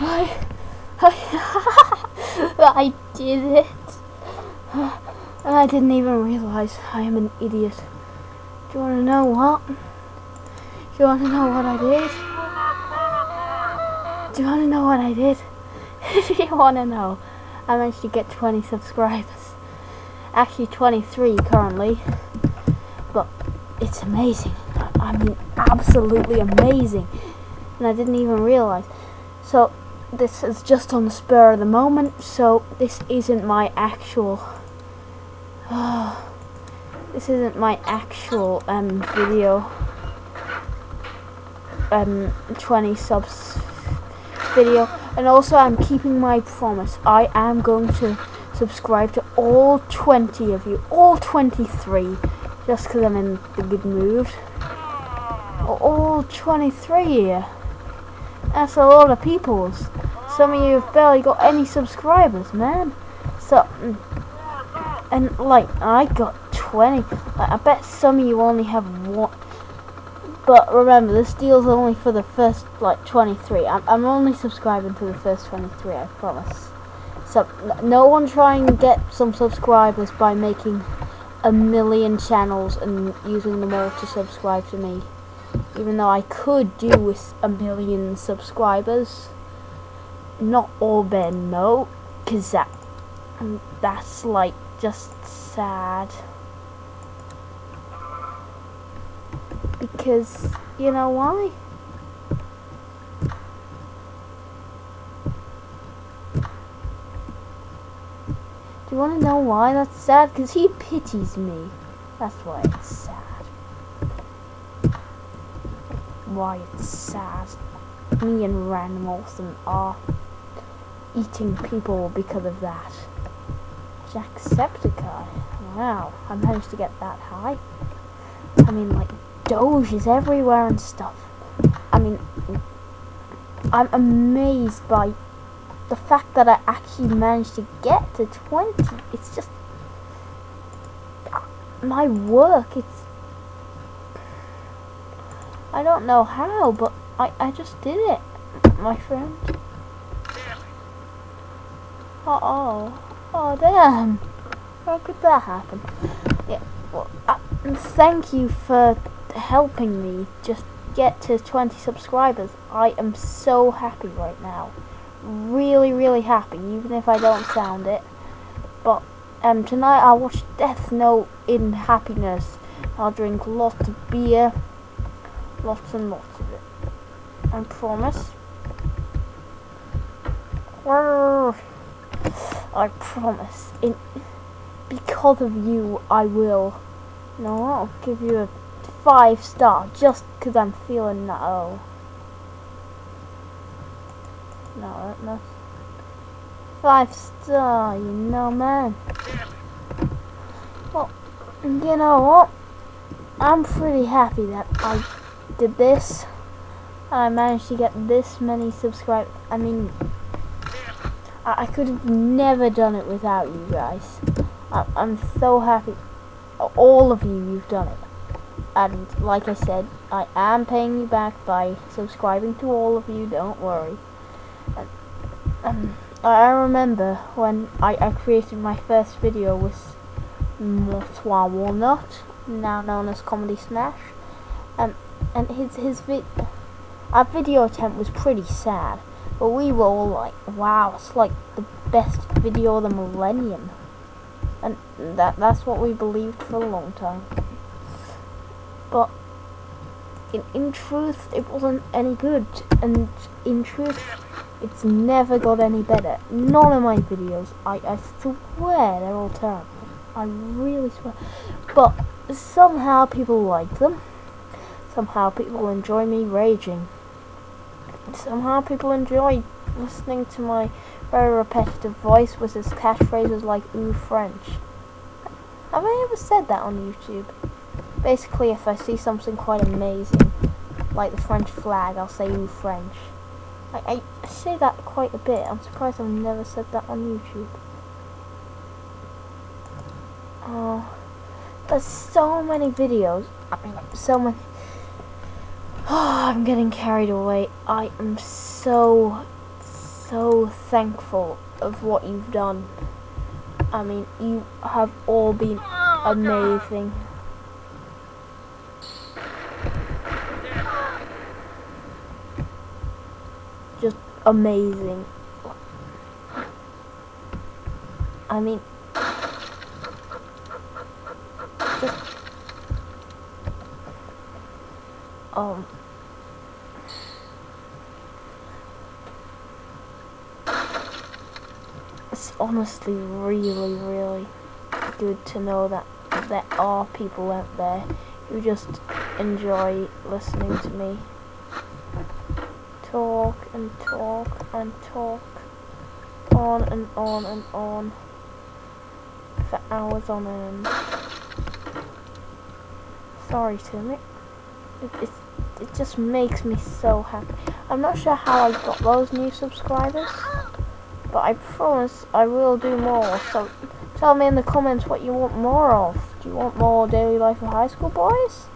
I, I, I did it. And I didn't even realize I am an idiot. Do you want to know what? Do you want to know what I did? Do you want to know what I did? If you want to know? I managed to get 20 subscribers. Actually 23 currently. But it's amazing. I mean, absolutely amazing. And I didn't even realize. So, this is just on the spur of the moment, so this isn't my actual this isn't my actual um, video. Um, 20 subs video. And also I'm keeping my promise. I am going to subscribe to all 20 of you all 23 just because I'm in the good mood. All 23 here that's a lot of peoples some of you have barely got any subscribers man. So and like I got 20 like, I bet some of you only have one. But remember this deal's only for the first like 23 I'm, I'm only subscribing to the first 23 I promise. So no one try and get some subscribers by making a million channels and using them all to subscribe to me. Even though I could do with a million subscribers not all Ben no because that that's like just sad. Because, you know why? Do you want to know why that's sad? Because he pities me. That's why it's sad. Why it's sad. Me and Random Awesome are eating people because of that. Jacksepticeye. Wow, I managed to get that high. I mean, like, Doge is everywhere and stuff. I mean, I'm amazed by the fact that I actually managed to get to 20. It's just my work. It's I don't know how, but I, I just did it, my friend. Uh-oh. Oh, damn. How could that happen? Yeah, well, uh, thank you for helping me just get to 20 subscribers. I am so happy right now. Really, really happy, even if I don't sound it. But um, tonight I'll watch Death Note in happiness. I'll drink lots of beer. Lots and lots of it. I promise. I promise. In because of you, I will. No, I'll give you a five star just because I'm feeling that. Oh. No, no. Five star, you know, man. Well, you know what? I'm pretty happy that I did this. I managed to get this many subscribers. I mean, I, I could have never done it without you guys. I, I'm so happy. All of you, you've done it. And like I said, I am paying you back by subscribing to all of you, don't worry. And, um, I remember when I, I created my first video with Mortois Walnut, now known as Comedy Smash. Um, and his his vid our video attempt was pretty sad. But we were all like, wow, it's like the best video of the millennium. And that that's what we believed for a long time. But in, in truth, it wasn't any good. And in truth, it's never got any better. None of my videos, I, I swear, they're all terrible. I really swear. But somehow people like them. Somehow people enjoy me raging somehow people enjoy listening to my very repetitive voice with its catchphrases like ooh French. Have I ever said that on YouTube? Basically, if I see something quite amazing, like the French flag, I'll say ooh French. I, I say that quite a bit. I'm surprised I've never said that on YouTube. Oh, there's so many videos. I mean, so many Oh, I'm getting carried away. I am so so thankful of what you've done. I mean, you have all been oh, amazing. Just amazing. I mean, um, it's honestly really, really good to know that there are people out there who just enjoy listening to me talk and talk and talk on and on and on for hours on end. Sorry, Tim. It, it, just makes me so happy. I'm not sure how I got those new subscribers, but I promise I will do more. So tell me in the comments what you want more of. Do you want more Daily Life of High School Boys?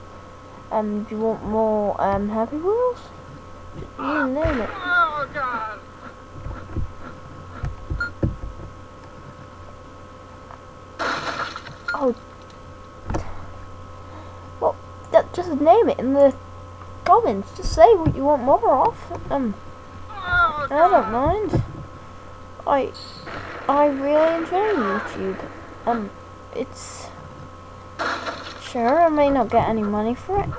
Um, do you want more um, Happy Wheels? You name it. Oh, God. Oh. Well, just name it in the comments. Just say what you want more of. Um, Oh, I don't mind. I, I really enjoy YouTube. Um, it's sure I may not get any money for it.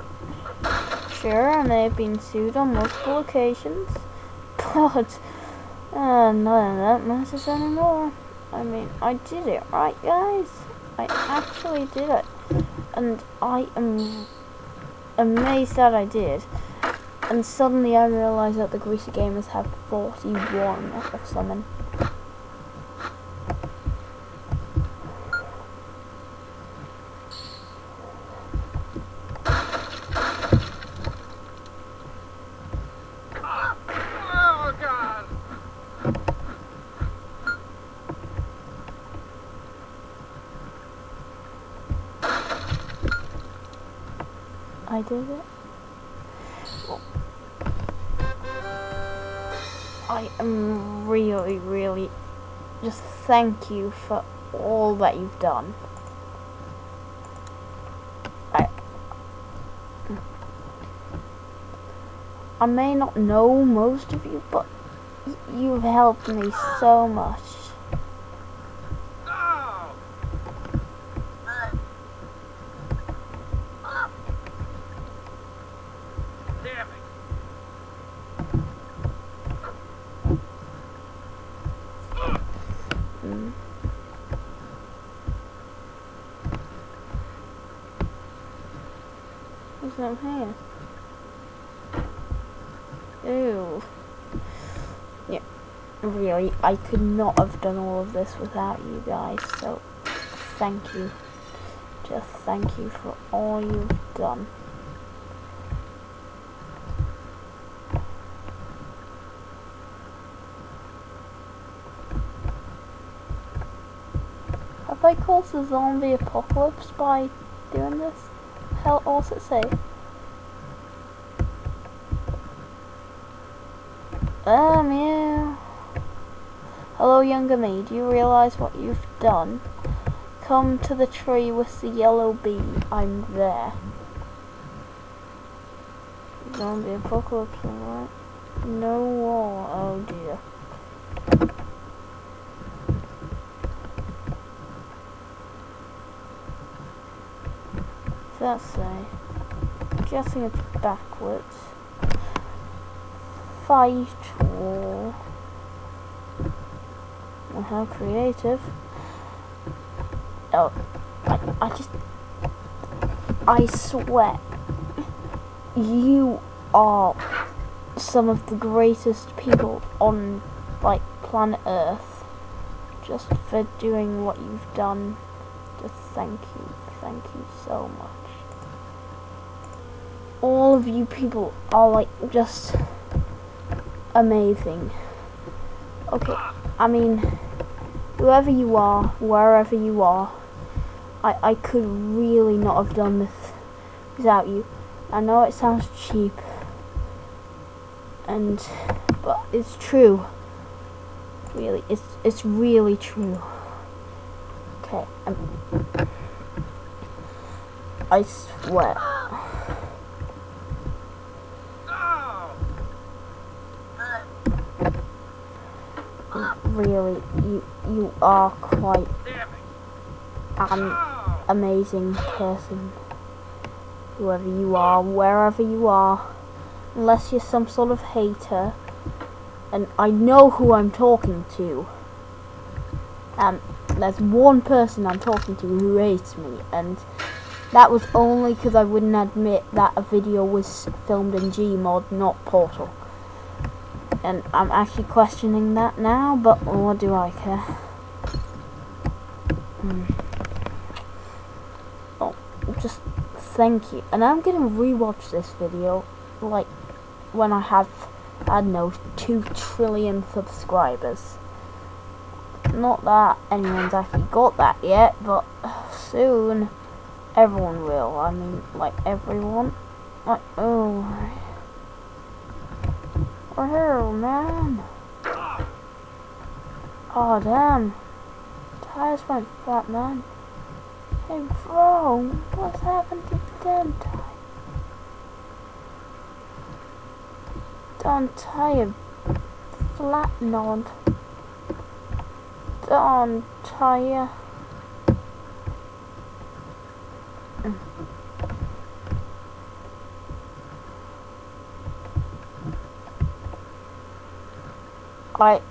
Sure, I may have been sued on multiple occasions, but uh, none of that matters anymore. I mean, I did it, right, guys? I actually did it, and I am amazed that I did. And suddenly I realised that the Greasy Gamers have 41 of something. Thank you for all that you've done. I I may not know most of you, but you've helped me so much. Oh. Damn it. Mm. What's that here? Ew. Yeah, really, I could not have done all of this without you guys, so thank you. Just thank you for all you've done. Have I caused a zombie apocalypse by doing this? Hell, what's it say? Um, yeah. Hello, younger me. Do you realize what you've done? Come to the tree with the yellow bee. I'm there. Zombie apocalypse, alright. No war. Oh dear. That say? I'm guessing it's backwards. Fight war. Well, how creative. Oh, I, I just, I swear, you are some of the greatest people on, like, planet Earth. Just for doing what you've done. Just thank you, thank you so much. All of you people are, like, just amazing. Okay, I mean, whoever you are, wherever you are, I, I could really not have done this without you. I know it sounds cheap, and but it's true. Really, it's it's really true. Okay, um, I swear. No! Really, you you are quite an amazing person. Whoever you are, wherever you are, unless you're some sort of hater, and I know who I'm talking to. Um, there's one person I'm talking to who hates me, and that was only because I wouldn't admit that a video was filmed in Gmod, not Portal. And I'm actually questioning that now, but what do I care? Hmm. Oh, just thank you. And I'm gonna rewatch this video, like, when I have, I don't know, two trillion subscribers. Not that anyone's actually got that yet, but soon everyone will. I mean, like, everyone. Like, oh. Oh, man. Oh, damn. Tires went flat, man. Hey, bro, what's happened to the damn tire? Damn tire flat nod. Damn tire. I,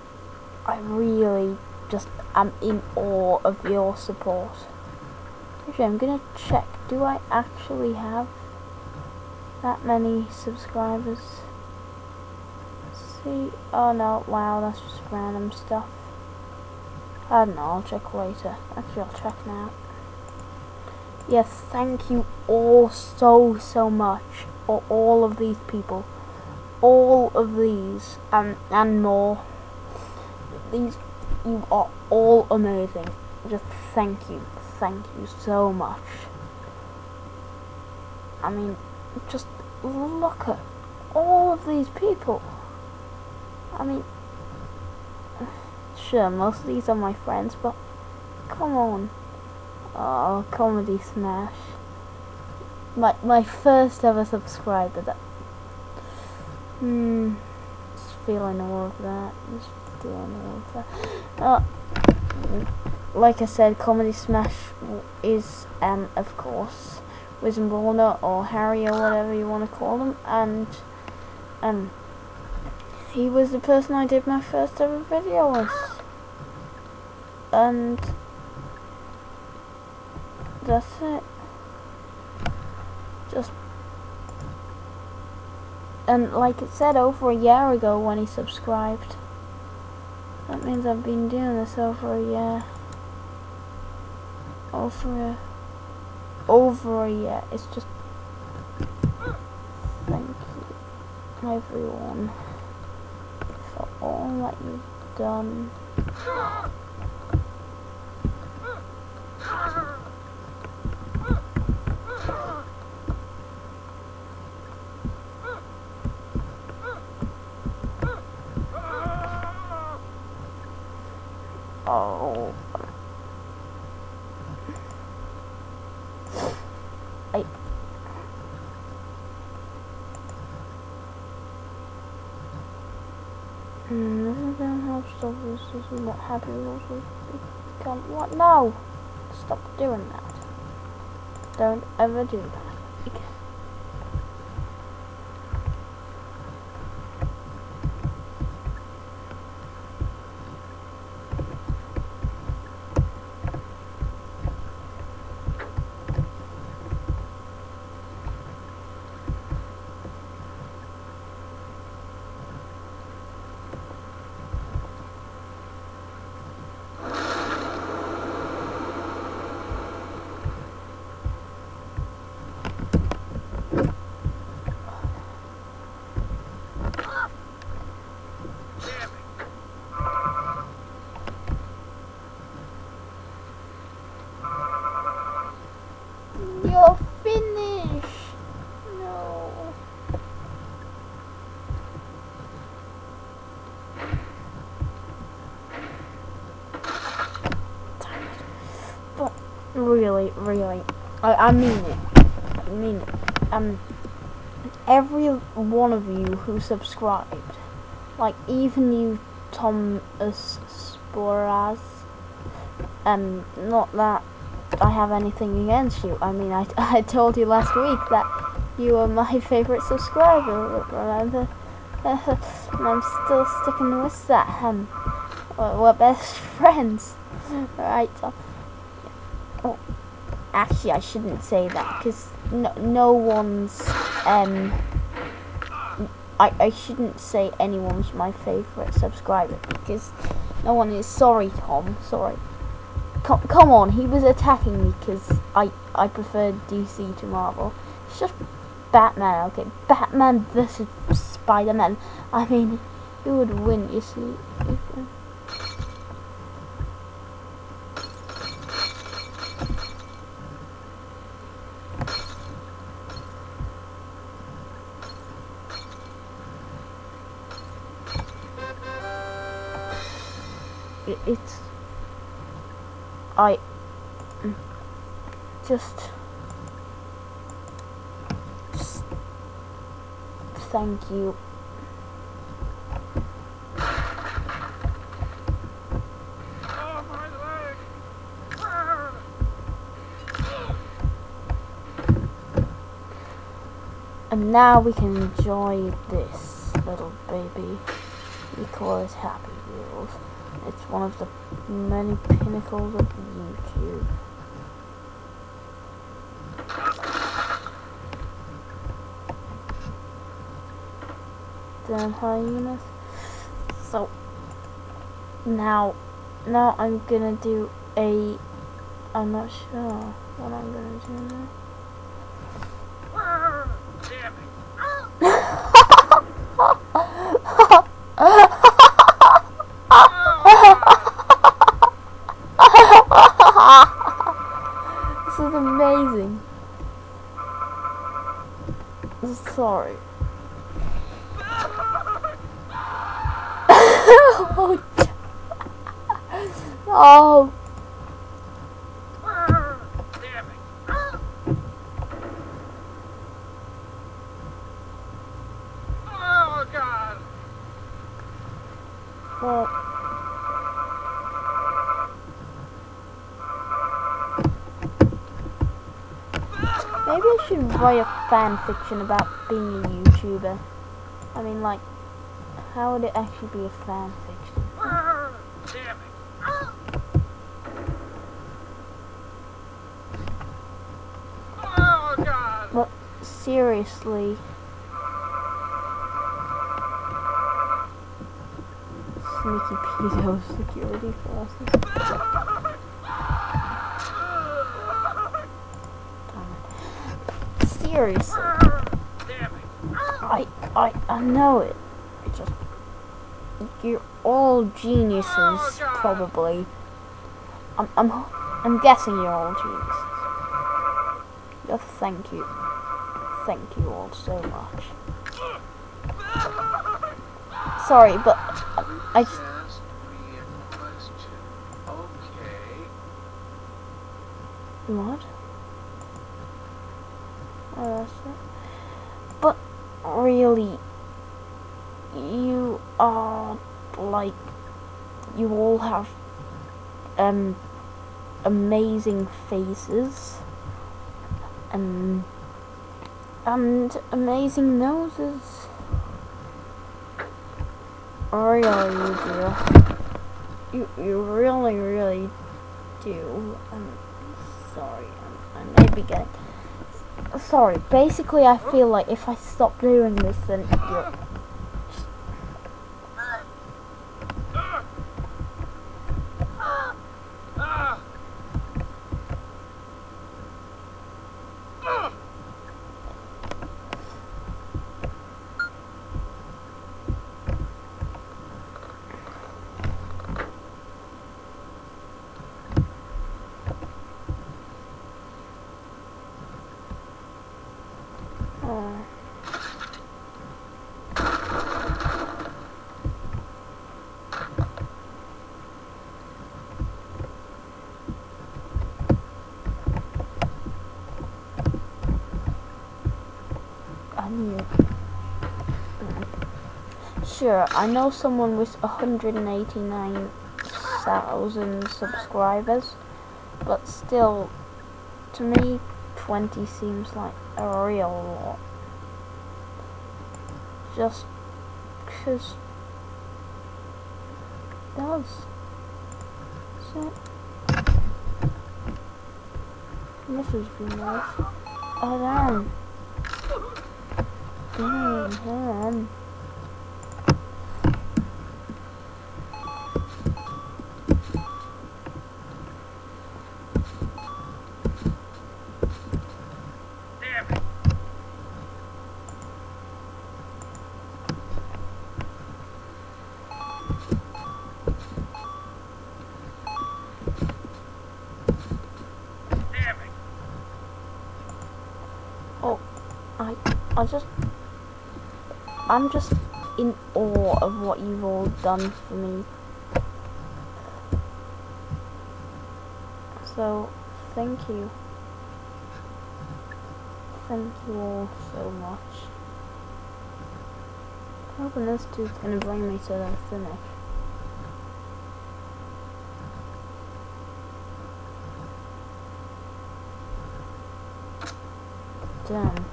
I really just am in awe of your support. Actually, I'm gonna check. Do I actually have that many subscribers? See? Oh no, wow, that's just random stuff. I don't know, I'll check later. Actually, I'll check now. Yes, thank you all so, so much for all of these people. All of these, and, and more. These, you are all amazing. Just thank you, thank you so much. I mean, just look at all of these people. I mean, sure, most of these are my friends, but come on. Oh, Comedy Smash. My, my first ever subscriber. That, hmm, just feeling all of that. Just Uh, like I said, Comedy Smash is, um, of course, Wizenborner or Harry or whatever you want to call them, and um, he was the person I did my first ever video with, and that's it. Just and like it said over a year ago when he subscribed. That means I've been doing this over a year. Over a over a year. It's just thank you everyone for all that you've done. Oh. I. This is gonna help stop this. This is what happy also become. What? No! Stop doing that. Don't ever do that. will finish. No. But really, really, I, I mean it. I mean it. Um, every one of you who subscribed, like even you, Thomas Spoors, um, not that I have anything against you. I mean, I, I told you last week that you were my favorite subscriber, remember? and I'm still sticking with that. Um, we're, best friends, right? Oh, actually, I shouldn't say that because no, no one's um. I, I shouldn't say anyone's my favorite subscriber because no one is. Sorry, Tom. Sorry. Come, come on, he was attacking me because I, I preferred DC to Marvel. It's just Batman, okay? Batman versus Spider-Man. I mean, who would win, you see? I just, thank you. And now we can enjoy this little baby. We call it Happy Wheels. It's one of the many pinnacles of YouTube. Damn hyenas. So now now I'm gonna do a I'm not sure what I'm gonna do now. Ah! Damn it! This is amazing. Sorry. oh, oh, Ah! Damn it! Oh, God! well. Maybe I should write a fan fiction about being a YouTuber. I mean, like, how would it actually be a fan fiction? But seriously. Sneaky pedo security forces. Seriously. I, I, I know it. I just, you're all geniuses, probably. I'm, I'm, I'm guessing you're all geniuses. Just thank you, thank you all so much. Sorry, but I just, Ask me a question. Okay. what? Oh, that's it. But really, you are like, you all have um amazing faces and and amazing noses. Really, you do. You you really really do. I'm sorry. I'm, I may be getting. Sorry. Basically, I feel like if I stop doing this, then you're. Ah! Ah! Oh. Sure, I know someone with 189,000 subscribers, but still, to me, 20 seems like a real lot. Just because does. So, this has been nice. Oh. Damn, damn. Damn it. Damn it. I, just, I'm just in awe of what you've all done for me. So, thank you. Thank you all so much. I'm hoping this dude's gonna bring me to the finish. Damn.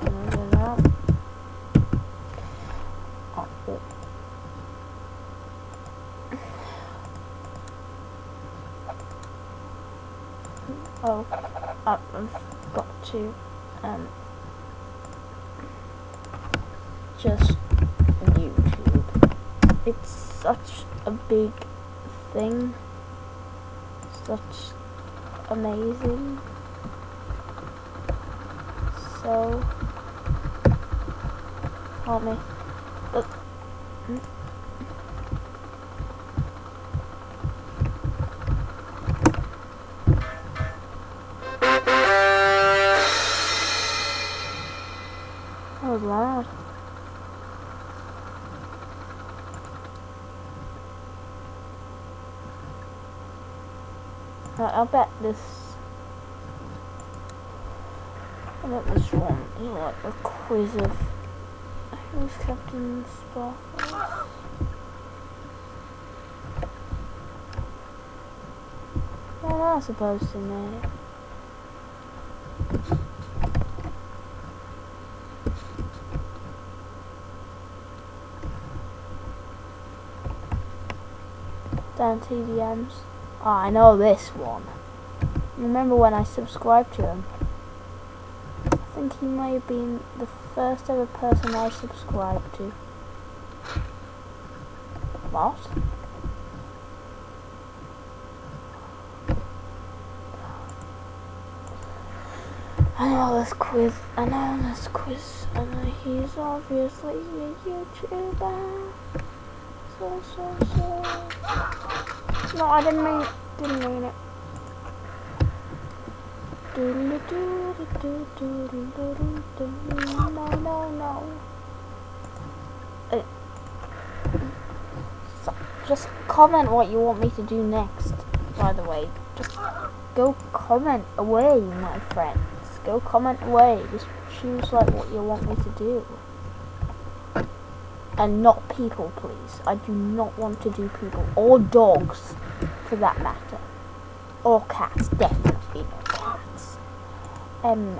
Can I get out? Oh, oh. Oh, I've got to, um, just YouTube. It's such a big thing. Such amazing. So, help me. Look. I'll bet this. I bet this one is like a quiz of who's Captain Sparklez. What am I supposed to know? Dan TVMs. Oh, I know this one. Remember when I subscribed to him? I think he may have been the first ever person I subscribed to. What? I know this quiz. I know this quiz. I know he's obviously a YouTuber. So, so, so. No, I didn't mean didn't mean it. No, no, no. So, just comment what you want me to do next. By the way, just go comment away, my friends. Go comment away. Just choose like what you want me to do. And not people, please. I do not want to do people or dogs, for that matter, or cats. Definitely not cats. Um.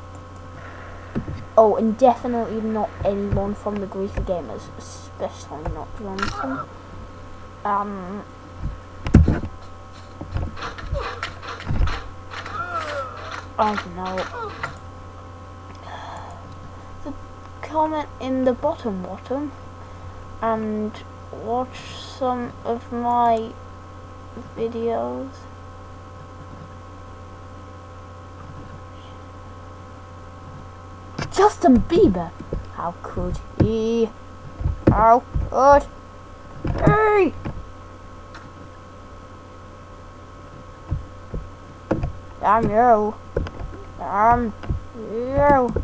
Oh, and definitely not anyone from the Greasy Gamers, especially not Johnson. Um. I don't know. The comment in the bottom bottom and watch some of my videos. Justin Bieber! How could he? How could he? Damn you. Damn you.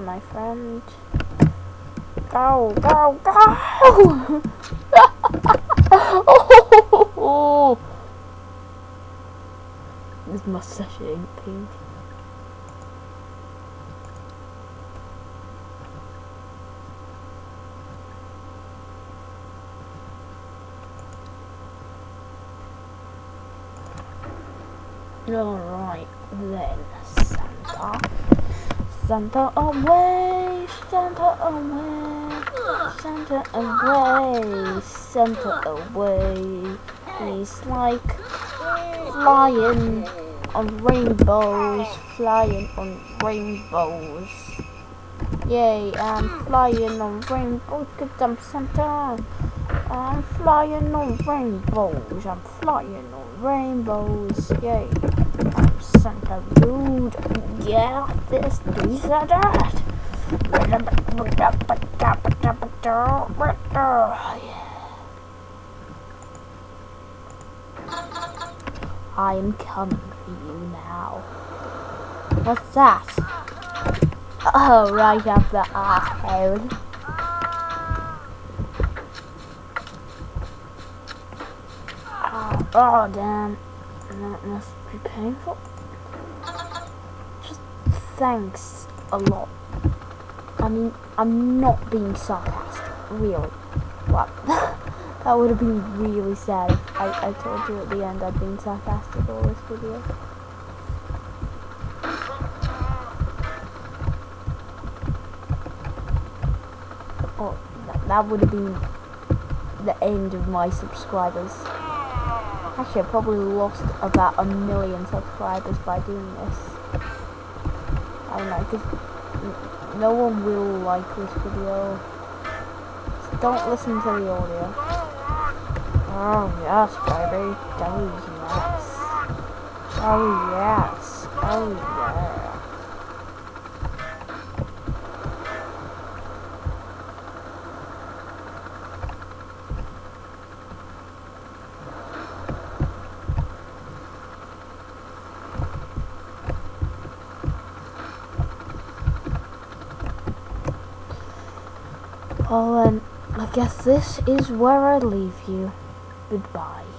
On, my friend. Go, go, go! oh, His mustache ain't pink. Alright, then, Santa. Santa away, Santa away, Santa away, Santa away. He's like flying on rainbows, flying on rainbows. Yay, I'm flying on rainbows because I'm Santa. I'm flying on rainbows, I'm flying on rainbows, yay. I'm Santa dude, yeah, this, this, that, that. I am coming for you now. What's that? Oh, right up the asshole. Oh, damn. That must be painful. Thanks a lot. I mean, I'm not being sarcastic, really. What? that would have been really sad if I, I told you at the end I'd been sarcastic all this video. Oh, that, that would have been the end of my subscribers. Actually, I probably lost about a million subscribers by doing this. I don't know, because no one will like this video. Don't listen to the audio. Oh yes, baby. Oh yes. Oh yes. Oh yeah. Well then, I guess this is where I leave you. Goodbye.